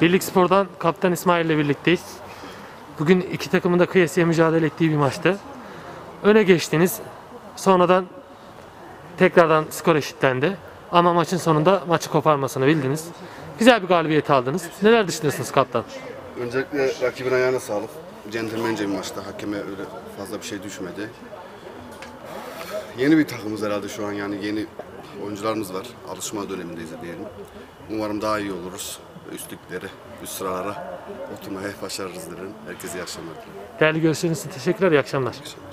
Birlik Spor'dan Kaptan İsmail ile birlikteyiz. Bugün iki takımın da kıyasıya mücadele ettiği bir maçtı. Öne geçtiniz. Sonradan tekrardan skor eşitlendi. Ama maçın sonunda maçı koparmasını bildiniz. Güzel bir galibiyet aldınız. Neler düşünüyorsunuz kaptan? Öncelikle rakibin ayağına sağlık. Centilmence bir maçta. Hakeme öyle fazla bir şey düşmedi. Yeni bir takımız herhalde şu an yani yeni oyuncularımız var. Alışma dönemindeyiz diyelim. Umarım daha iyi oluruz. Üstlükleri, üst sıralara oturmaya başarırız dilerim. Herkese iyi akşamlar dilerim. Değerli görüşleriniz için teşekkürler. İyi akşamlar. İyi akşamlar.